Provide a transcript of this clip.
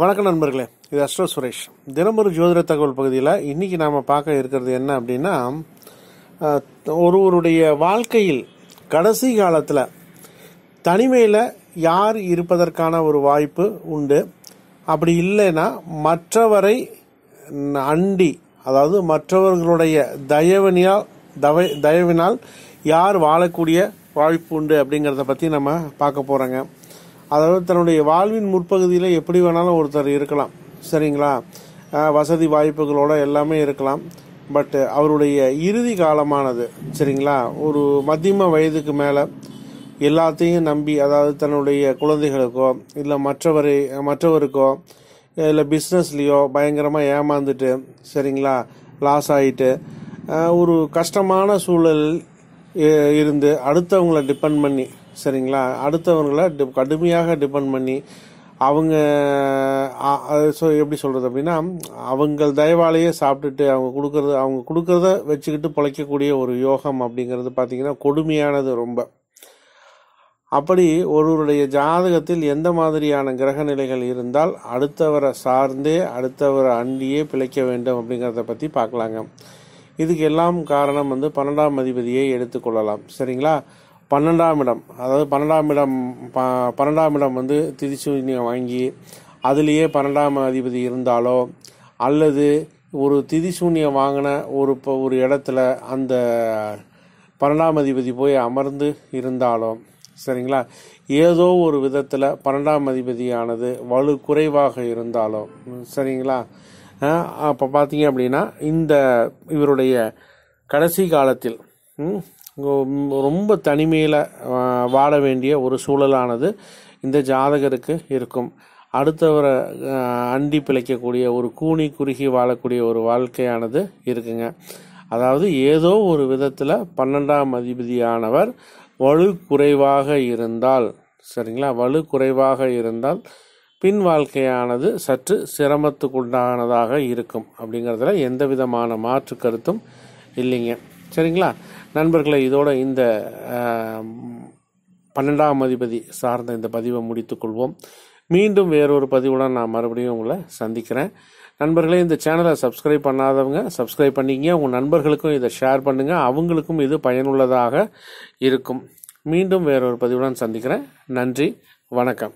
வணக்கம் நண்பர்களே இது அஸ்ட்ரோ சுரேஷ். தினமொரு ஜோதிட தகவல் பகுதியில் இன்னைக்கு நாம் பார்க்க இருக்கிறது என்ன அப்படின்னா ஒருவருடைய வாழ்க்கையில் கடைசி காலத்தில் தனிமையில் யார் இருப்பதற்கான ஒரு வாய்ப்பு உண்டு. அப்படி இல்லைன்னா மற்றவரை அண்டி அதாவது மற்றவர்களுடைய தயவினால் தவை தயவினால் யார் வாழக்கூடிய வாய்ப்பு உண்டு அப்படிங்கிறத பற்றி நம்ம பார்க்க போகிறோங்க அதாவது தன்னுடைய வாழ்வின் முற்பகுதியில் எப்படி வேணாலும் ஒருத்தர் இருக்கலாம். சரிங்களா? வசதி வாய்ப்புகளோட எல்லாமே இருக்கலாம். பட் அவருடைய இறுதி காலமானது சரிங்களா? ஒரு மத்தியம வயதுக்கு மேலே எல்லாத்தையும் நம்பி அதாவது தன்னுடைய குழந்தைகளுக்கோ இல்லை மற்றவரை மற்றவருக்கோ இல்லை பிஸ்னஸ்லேயோ பயங்கரமாக ஏமாந்துட்டு சரிங்களா? லாஸ் ஆகிட்டு ஒரு கஷ்டமான சூழல் இருந்து அடுத்தவங்களை டிபெண்ட் பண்ணி சரிங்களா? அடுத்தவங்களை கடுமையாக டிபெண்ட் பண்ணி அவங்க எப்படி சொல்கிறது அப்படின்னா அவங்க தயவாலேயே சாப்பிட்டுட்டு அவங்க கொடுக்கறது அவங்க கொடுக்கறத வச்சுக்கிட்டு பிழைக்கக்கூடிய ஒரு யோகம் அப்படிங்கிறது பார்த்தீங்கன்னா கொடுமையானது ரொம்ப. அப்படி ஒருவருடைய ஜாதகத்தில் எந்த மாதிரியான கிரக நிலைகள் இருந்தால் அடுத்தவரை சார்ந்தே அடுத்தவரை அண்டியே பிழைக்க வேண்டும் அப்படிங்கிறத பற்றி பார்க்கலாங்க இதுக்கு எல்லாம் காரணம் வந்து பன்னெண்டாம் அதிபதியை எடுத்துக்கொள்ளலாம் சரிங்களா? பன்னெண்டாம் இடம். அதாவது பன்னெண்டாம் இடம் ப பன்னெண்டாம் இடம் வந்து திதிசூன்யம் வாங்கி அதுலேயே பன்னெண்டாம் அதிபதி இருந்தாலோ அல்லது ஒரு திதிசூன்யம் வாங்கின ஒரு இப்போ ஒரு இடத்துல அந்த பன்னெண்டாம் அதிபதி போய் அமர்ந்து இருந்தாலும் சரிங்களா? ஏதோ ஒரு விதத்தில் பன்னெண்டாம் அதிபதியானது வலு குறைவாக இருந்தாலும் சரிங்களா? அப்போ பார்த்தீங்க அப்படின்னா இந்த இவருடைய கடைசி காலத்தில் ரொம்ப தனிமையில் வாழ வேண்டிய ஒரு சூழலானது இந்த ஜாதகருக்கு இருக்கும். அடுத்தவரை அண்டி பிழைக்கக்கூடிய ஒரு கூனி குறுகி வாழக்கூடிய ஒரு வாழ்க்கையானது இருக்குங்க. அதாவது ஏதோ ஒரு விதத்தில் பன்னெண்டாம் அதிபதியானவர் வலு குறைவாக இருந்தால் சரிங்களா? வலு குறைவாக இருந்தால் பின் வாழ்க்கையானது சற்று சிரமத்துக்குண்டானதாக இருக்கும். அப்படிங்கிறதுல எந்த விதமான மாற்று கருத்தும் இல்லைங்க. சரிங்களா? நண்பர்களை இதோட இந்த பன்னெண்டாம் அதிபதி சார்ந்த இந்த பதிவை முடித்துக்கொள்வோம் மீண்டும் வேறொரு பதிவுடன் நான் மறுபடியும் உங்களை சந்திக்கிறேன். நண்பர்களே இந்த சேனலை சப்ஸ்கிரைப் பண்ணாதவங்க சப்ஸ்கிரைப் பண்ணிங்க உங்கள் நண்பர்களுக்கும் இதை ஷேர் பண்ணுங்கள் அவங்களுக்கும் இது பயனுள்ளதாக இருக்கும். மீண்டும் வேறொரு பதிவுடன் சந்திக்கிறேன். நன்றி. வணக்கம்.